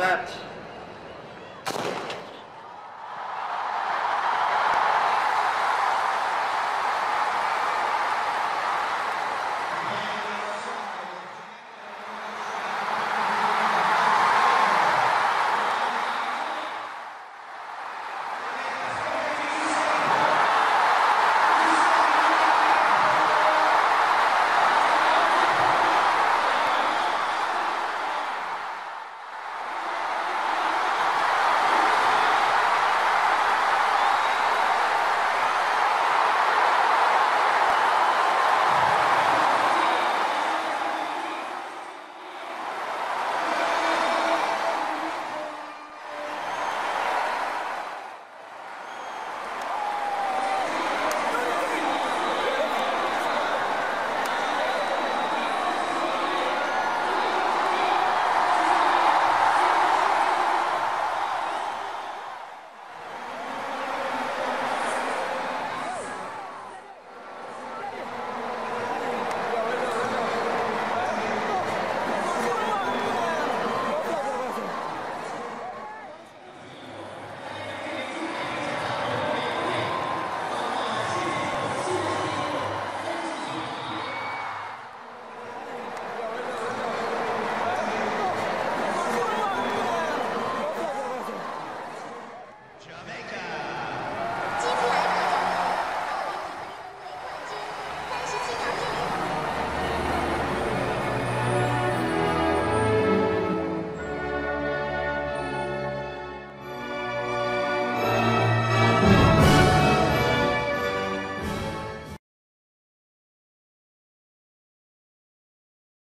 clapped.